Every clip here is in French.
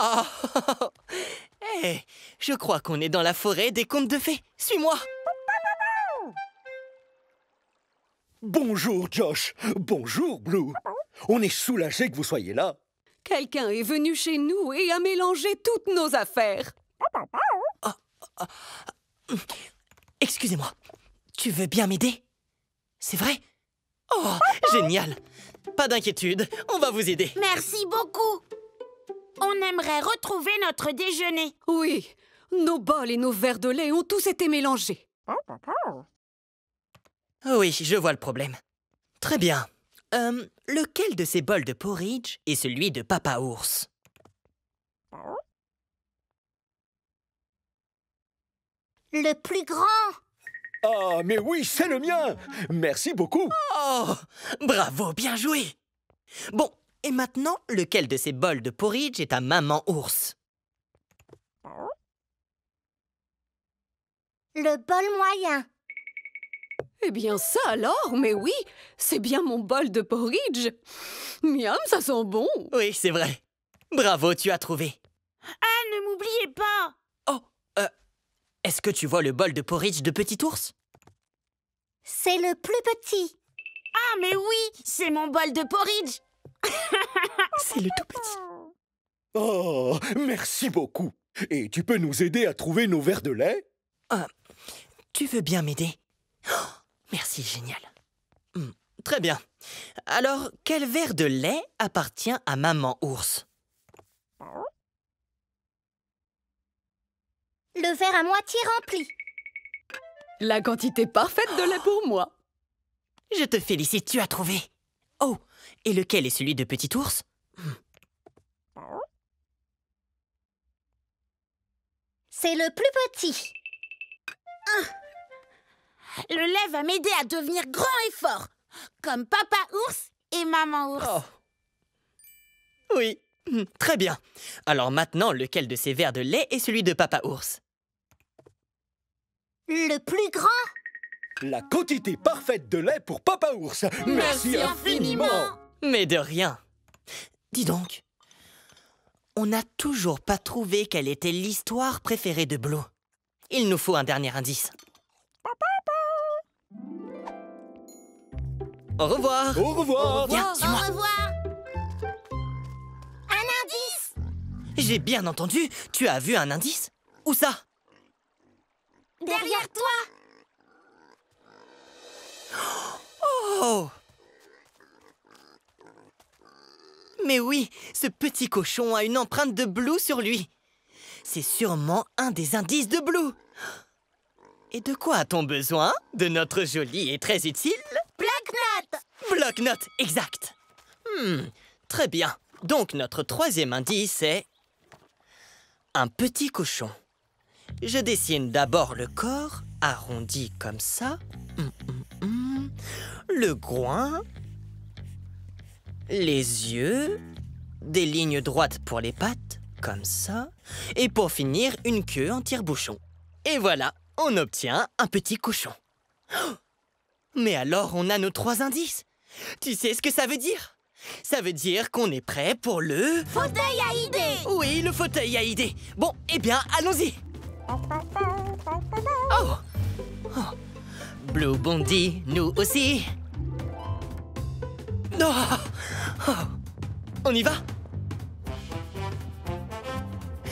Oh Eh, je crois qu'on est dans la forêt des contes de fées. Suis-moi Bonjour Josh, bonjour Blue. On est soulagé que vous soyez là. Quelqu'un est venu chez nous et a mélangé toutes nos affaires. Excusez-moi. Tu veux bien m'aider? C'est vrai? Oh, génial Pas d'inquiétude, on va vous aider. Merci beaucoup. On aimerait retrouver notre déjeuner. Oui, nos bols et nos verres de lait ont tous été mélangés. Oui, je vois le problème. Très bien. Euh, lequel de ces bols de porridge est celui de Papa Ours? Le plus grand. Ah, mais oui, c'est le mien. Merci beaucoup. Oh Bravo, bien joué Bon, et maintenant, lequel de ces bols de porridge est à Maman Ours? Le bol moyen. Eh bien ça alors, mais oui, c'est bien mon bol de porridge. Miam, ça sent bon. Oui, c'est vrai. Bravo, tu as trouvé. Ah, ne m'oubliez pas. Oh, euh, est-ce que tu vois le bol de porridge de Petit Ours? C'est le plus petit. Ah, mais oui, c'est mon bol de porridge. C'est le tout petit. Oh, merci beaucoup. Et tu peux nous aider à trouver nos verres de lait? Tu veux bien m'aider? Oh, Merci, génial. Hmm, très bien. Alors, quel verre de lait appartient à Maman Ours? Le verre à moitié rempli. La quantité parfaite de lait pour moi. Je te félicite, tu as trouvé. Oh, et lequel est celui de Petit Ours? C'est le plus petit. Le lait va m'aider à devenir grand et fort, comme papa ours et maman ours. Oh. Oui, hmm, très bien. Alors maintenant, lequel de ces verres de lait est celui de Papa Ours? Le plus grand. La quantité parfaite de lait pour Papa Ours. Merci, infiniment. Mais de rien. Dis donc, on n'a toujours pas trouvé quelle était l'histoire préférée de Blue. Il nous faut un dernier indice. Au revoir. Au revoir. Viens, Au suis-moi. revoir. Un indice? J'ai bien entendu, tu as vu un indice? Où ça? Derrière toi. Oh Mais oui, ce petit cochon a une empreinte de Blue sur lui. C'est sûrement un des indices de Blue. Et de quoi a-t-on besoin De notre joli et très utile Bloc-notes. bloc-notes exact. Hmm, très bien. Donc notre troisième indice est un petit cochon. Je dessine d'abord le corps, arrondi comme ça. Hum, hum, hum. Le groin. Les yeux. Des lignes droites pour les pattes, comme ça. Et pour finir, une queue en tire-bouchon. Et voilà, on obtient un petit cochon. Oh Mais alors, on a nos trois indices. Tu sais ce que ça veut dire? Ça veut dire qu'on est prêt pour le... Fauteuil à idées. Oui, le fauteuil à idée. Bon, eh bien, allons-y. Oh. Oh. Blue Bondi, nous aussi. Oh. On y va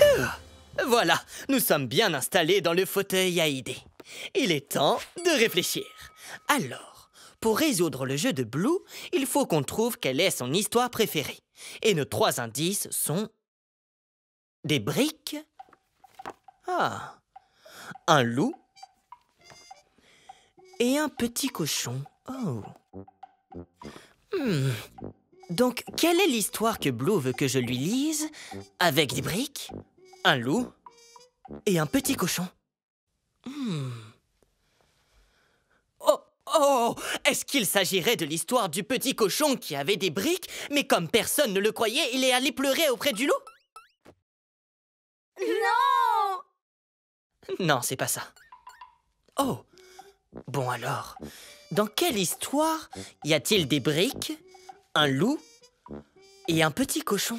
Euh, Voilà, nous sommes bien installés dans le fauteuil à idées. Il est temps de réfléchir. Alors, pour résoudre le jeu de Blue, il faut qu'on trouve quelle est son histoire préférée. Et nos trois indices sont des briques. Ah. Un loup. Et un petit cochon. Oh. Hmm. Donc, quelle est l'histoire que Blue veut que je lui lise Avec des briques, un loup et un petit cochon? Hmm. Oh, oh Est-ce qu'il s'agirait de l'histoire du petit cochon qui avait des briques, mais comme personne ne le croyait, il est allé pleurer auprès du loup? Non. Non, c'est pas ça. Oh Bon alors, dans quelle histoire y a-t-il des briques, un loup et un petit cochon